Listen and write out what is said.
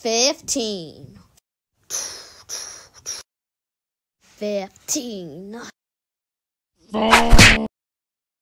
Fifteen. Fifteen.